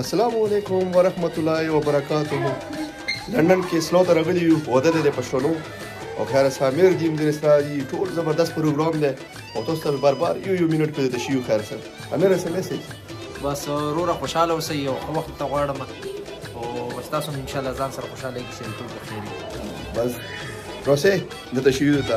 السلام علیکم ورحمت الله وبرکاته لندن کې سلو ته راغلی یو واده دی په شنو او خیر سامیر دیم دې ستاسو ټول زبردست پروګرام دی او تاسو ته بار بار یو یو منټ کې د شیو خیر سره امیر اس ام اس بس روره خوشاله اوسئ او وخت ته غواړم او تاسو ان شاء الله ځان سره خوشاله کې سره ټول خیر بس روسه د تشیو ته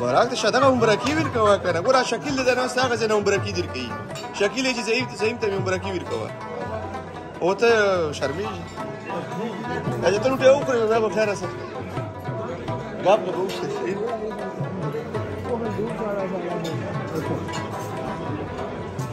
براک د شدغه عمرکی ویل کوه کنه ګور شکل د نه ساغه زنه عمرکی دیر کی شکل چې ضعیف زعیم ته عمرکی ویل کوه او ته شرمېږي اجه ته لوټه وکړې دا به خیر سره غاب نه وښته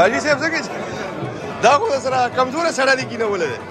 حاجی صاحب څنګه دا خو سره کمزور سره دی کینه ولې